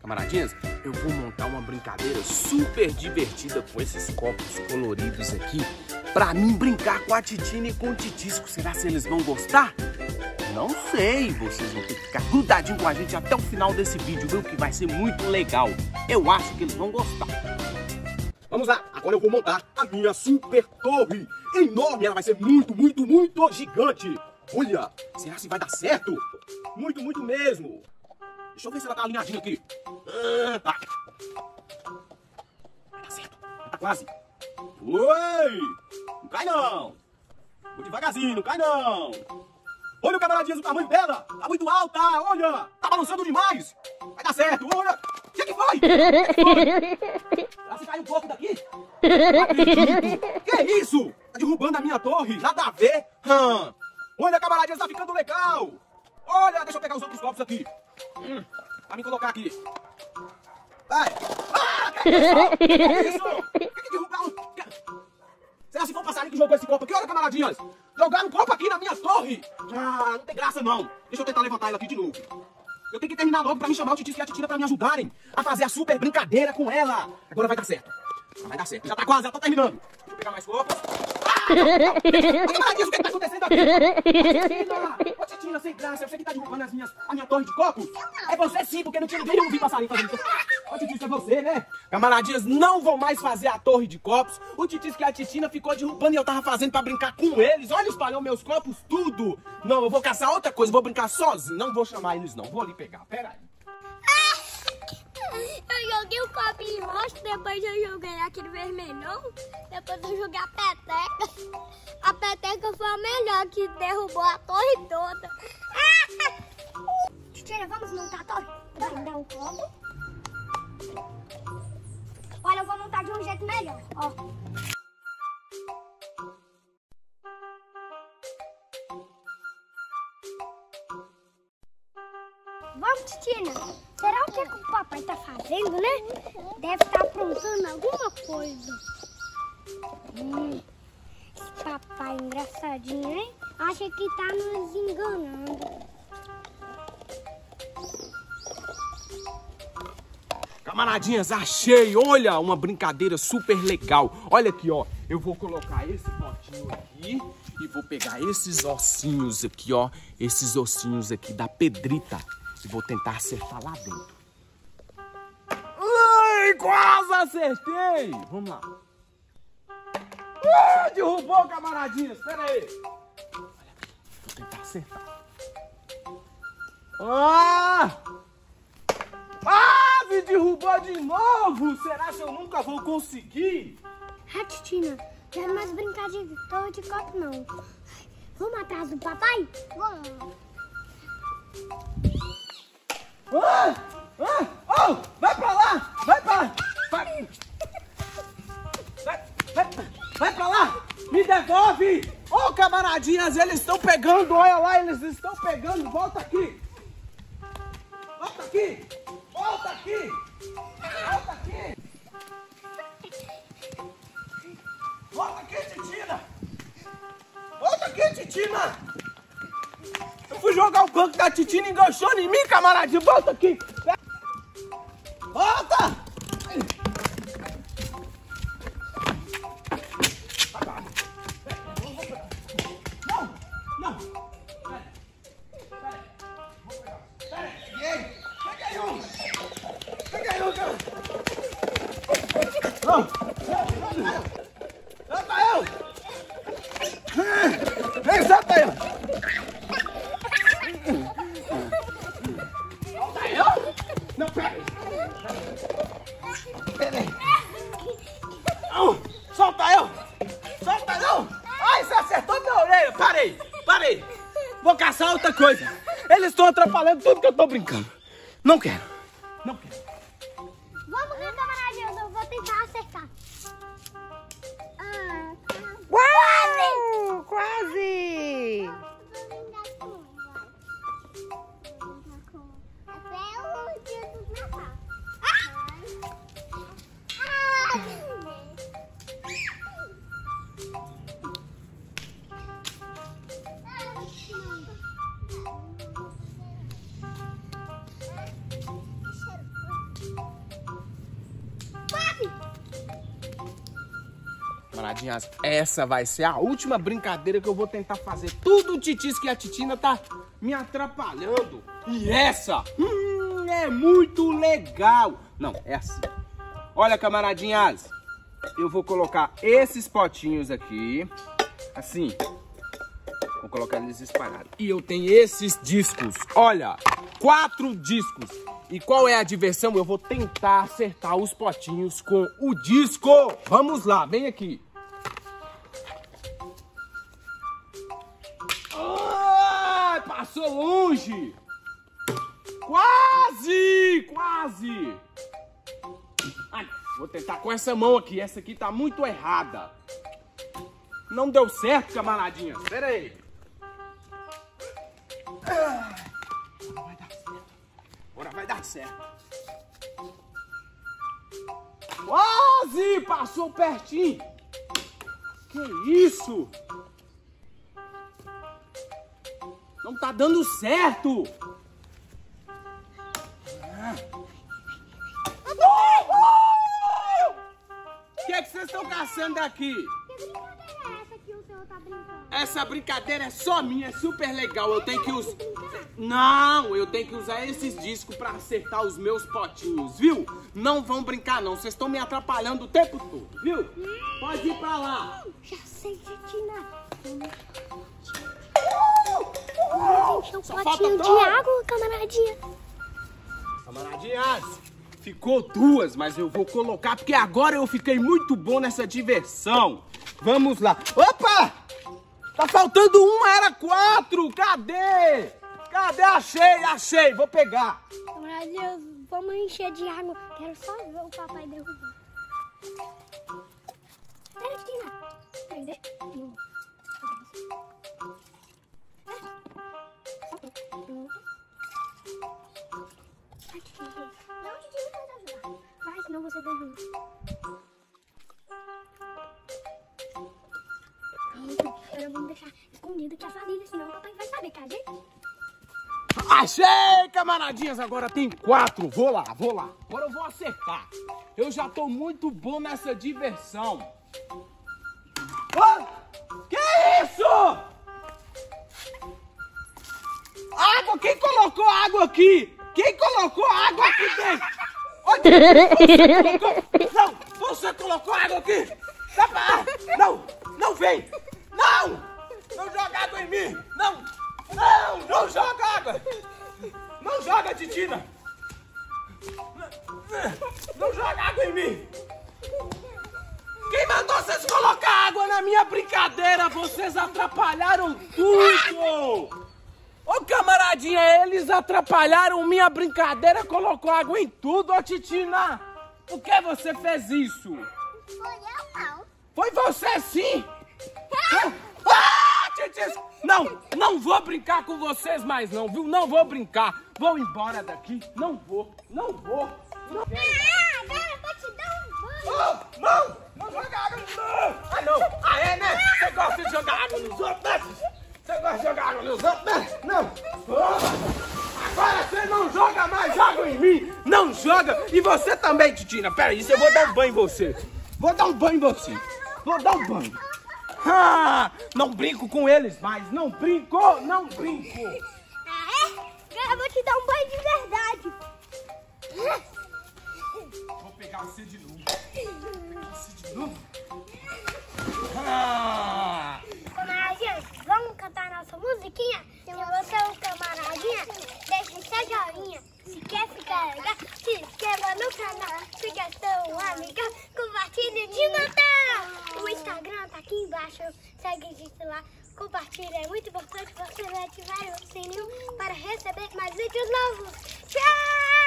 Camaradinhas, eu vou montar uma brincadeira super divertida com esses copos coloridos aqui pra mim brincar com a Titina e com o Titisco. Será que eles vão gostar? Não sei, vocês vão ter que ficar grudadinho com a gente até o final desse vídeo, viu? Que vai ser muito legal. Eu acho que eles vão gostar. Vamos lá, agora eu vou montar a minha super torre. Enorme, ela vai ser muito, muito, muito gigante. Olha, será que vai dar certo? Muito, muito mesmo. Deixa eu ver se ela tá alinhadinha aqui. Ah, tá. Vai dar certo, tá quase. Oi! Não cai não! Vou devagarzinho, não cai não! Olha o camaradinha o tamanho dela! Tá muito alta, olha! Tá balançando demais! Vai dar certo, olha! O que, que foi? O que, que foi? Ela se caiu um pouco daqui? Não acredito! Que isso? Tá derrubando a minha torre? Nada a ver! Hum. Olha, camaradinha, tá ficando legal! Olha, deixa eu pegar os outros copos aqui. Hum, pra me colocar aqui. Vai! Ah, que isso? Que isso? Que derrubaram? Será que foi um passarinho que jogou esse copo aqui? Olha, camaradinhas! Jogaram um copo aqui na minha torre! Ah, não tem graça não. Deixa eu tentar levantar ela aqui de novo. Eu tenho que terminar logo pra me chamar o Titis e a Titina pra me ajudarem a fazer a super brincadeira com ela. Agora vai dar certo. Vai dar certo. Já tá quase, já tá terminando. Deixa eu pegar mais copos. O que tá acontecendo aqui? Ô, Titina! Ô, Titina, sem graça. Você que tá derrubando as minhas, a minha torre de copos? É você sim, porque não tinha ninguém ouvir passarinho fazendo isso. Ô, Titis, é você, né? Camaradinhas, não vou mais fazer a torre de copos. O Titis que a Titina ficou derrubando e eu tava fazendo pra brincar com eles. Olha, espalhou meus copos tudo. Não, eu vou caçar outra coisa, vou brincar sozinho. Não vou chamar eles, não. Vou ali pegar. Pera aí. Eu joguei o copinho roxo, depois eu joguei aquele vermelhão, depois eu joguei a peteca. A peteca foi a melhor que derrubou a torre toda. Titina, vamos montar a torre? Vai dar um copo. Olha, eu vou montar de um jeito melhor, ó. Vamos, Titina. Será o que, que o papai tá fazendo, né? Deve estar aprontando alguma coisa. Hum, esse papai engraçadinho, hein? Acha que tá nos enganando. Camaradinhas, achei! Olha, uma brincadeira super legal. Olha aqui, ó. Eu vou colocar esse potinho aqui e vou pegar esses ossinhos aqui, ó. Esses ossinhos aqui da pedrita. E vou tentar acertar lá dentro. Ai, quase acertei! Vamos lá. Ah, derrubou, camaradinhas. Espera aí. Olha, vou tentar acertar. Ah! Ah, me derrubou de novo! Será que eu nunca vou conseguir? Ah, Titina, quero mais brincar de torre de copo, não. Vamos atrás do papai? Vamos. Ah! Ah! Oh! Vai pra lá! Vai pra lá! Vai! Vai, vai, pra lá! Me devolve! Ô, oh, camaradinhas, eles estão pegando! Olha lá, eles estão pegando! Volta aqui! Volta aqui! Volta aqui! Volta aqui! Volta aqui, Titina! Volta aqui, Titina! Jogar o banco da Titina e enganchou em mim, camaradinho! Volta aqui! Coisa! Eles estão atrapalhando tudo que eu tô brincando! Não quero! Não quero! Vamos ver, camaradinhas. Eu vou tentar acertar. Ah, Uau! Quase! Camaradinhas, essa vai ser a última brincadeira que eu vou tentar fazer. Tudo Titis que a Titina tá me atrapalhando. E essa hum, é muito legal. Não, é assim. Olha, camaradinhas, eu vou colocar esses potinhos aqui, assim. Vou colocar eles espalhados. E eu tenho esses discos. Olha, quatro discos. E qual é a diversão? Eu vou tentar acertar os potinhos com o disco. Vamos lá, vem aqui. Longe. Quase, quase. Ai, vou tentar com essa mão aqui. Essa aqui tá muito errada. Não deu certo, camaradinha. Pera aí. Agora vai dar certo. Agora vai dar certo. Quase! Passou pertinho. Que isso? Tá dando certo. O que é que vocês estão caçando brincadeira é essa que o senhor tá brincando? Essa brincadeira é só minha, é super legal. Eu tenho que usar. Não, eu tenho que usar esses discos pra acertar os meus potinhos, viu? Não vão brincar, não. Vocês estão me atrapalhando o tempo todo, viu? Pode ir pra lá. Já sei, Titina. Um Só potinho de água, camaradinha. Camaradinhas, ficou duas, mas eu vou colocar porque agora eu fiquei muito bom nessa diversão. Vamos lá. Opa! Tá faltando uma, era quatro. Cadê? Cadê? Achei, achei. Vou pegar. Camaradinha, vamos encher de água. Quero só ver o papai derrubar. Pera, Titina. Prender. Não. Você derruba. Pronto, agora vamos deixar escondido aqui a família, senão o papai vai saber que gente... Achei, camaradinhas. Agora tem quatro. Vou lá, vou lá. Agora eu vou acertar. Eu já tô muito bom nessa diversão. Ah, que isso? Água? Quem colocou água aqui? Quem colocou água aqui dentro? Colocou? Não, você colocou água aqui. Não, não vem. Não, não joga água em mim. Não, não, não joga água. Não joga, Titina. Não joga água em mim. Quem mandou vocês colocar água na minha brincadeira? Vocês atrapalharam tudo! Ô camaradinha, eles atrapalharam minha brincadeira, colocou água em tudo, ô Titina! Por que você fez isso? Foi eu, não. Foi você sim! Ah, Titis! Não, não vou brincar com vocês mais não, viu? Não vou brincar. Vou embora daqui. Não vou, não vou. Não quero. Ah, agora eu vou te dar um banho. Oh, não! Não joga água outros! Ah, não! Ah, é, né? Você gosta de jogar água nos outros, né? Você gosta de jogar água nos outros, né? Não! Agora você não joga mais água em mim! Não joga! E você também, Titina! Pera aí, eu vou dar um banho em você! Vou dar um banho em você! Vou dar um banho! Ah, não brinco com eles mais! Não brinco! Não brinco! Ah, é? Eu vou te dar um banho de verdade. Vou pegar você de novo. Amiga, compartilhe de montão. O Instagram tá aqui embaixo. Segue a gente lá. Compartilha, é muito importante você ativar o sininho para receber mais vídeos novos. Tchau!